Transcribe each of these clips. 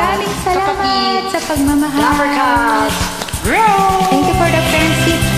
Maraming salamat kapatid, sa pagmamahal. Lover! Thank you for the friendship.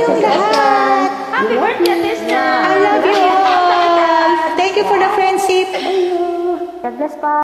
Inyong lahat. Happy birthday, Tessa! I love you all. Thank you for the friendship. God bless pa.